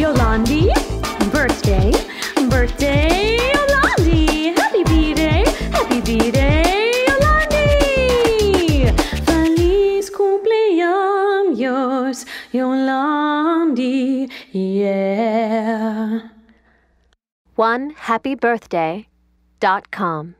Yolandee. Birthday, birthday, Yolandee. Happy B Day, happy B Day, Yolandee. Feliz cumpleaños, Yolandee. Yeah. One happy birthday dot com.